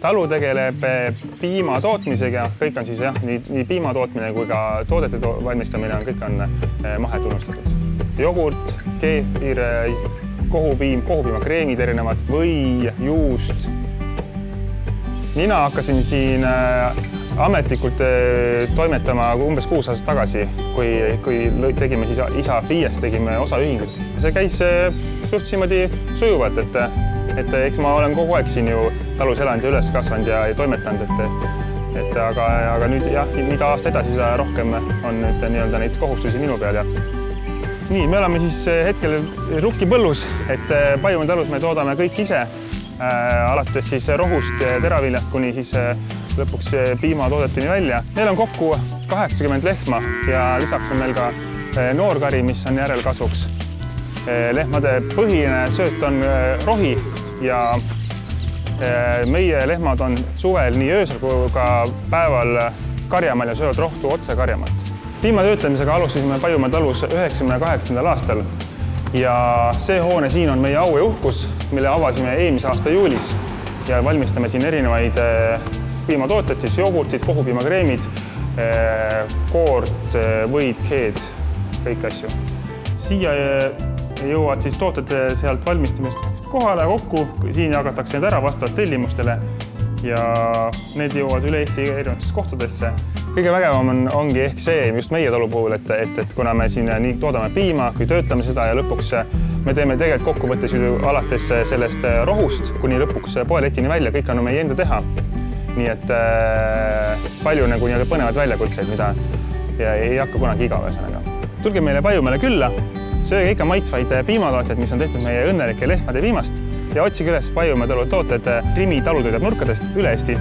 talu tegeleb eh, piima tootmisega, kõik on siis jah, nii, nii piima tootmine kui ka toodete to valmistamine on, kõik on eh, mahetunnustatud. jogurt, keefir, kohupiim, kohupiimakreemid erinevad, või, juust. mina hakkasin siin eh, ametlikult toimetama umbes kuus aastat tagasi, kui, kui tegime siis isa FIE-s tegime osaühingut. see käis suht niimoodi sujuvalt, et et eks ma olen kogu aeg siin ju talus elanud ja üles kasvanud ja, ja toimetanud, et et aga, aga nüüd jah, mida aasta edasi, seda rohkem on nüüd nii-öelda neid kohustusi minu peal ja nii, me oleme siis hetkel rukkipõllus, et Paiumaa talus me toodame kõik ise äh,, alates siis rohust ja teraviljast kuni siis äh, lõpuks piimatoodeteni välja. meil on kokku kaheksakümmend lehma ja lisaks on meil ka äh, noorkari, mis on järelkasvuks. Äh, lehmade põhiline sööt on äh, rohi ja eh, meie lehmad on suvel nii öösel kui ka päeval karjamaal ja söövad rohtu otse karjamaalt. piimatöötlemisega alustasime Paiumaa talus üheksakümne kaheksandal aastal ja see hoone siin on meie au ja uhkus, mille avasime eelmise aasta juulis ja valmistame siin erinevaid eh, piimatooteid, siis jogurtid, kohupiimakreemid, eh, koort, võid, keed, kõiki asju. siia jõuavad siis tooted sealt valmistamist kohale kokku, siin jagatakse need ära vastavalt tellimustele ja need jõuavad üle Eesti erinevatesse kohtadesse. kõige vägevam on, ongi ehk see just meie talu puhul, et, et, et kuna me siin nii toodame piima kui töötleme seda ja lõpuks me teeme tegelikult kokkuvõttes ju alates sellest rohust kuni lõpuks poeletini välja, kõik on meie enda teha. Nii et äh, palju nagu nii-öelda põnevaid väljakutseid, mida ja ei hakka kunagi igav, ühesõnaga. tulge meile Paiumaale külla sööge ikka maitsvaid piimatooteid, mis on tehtud meie õnnelike lehmade piimast ja otsige üles Paiumaa talu tooted Rimi talutoidab nurkadest üle Eesti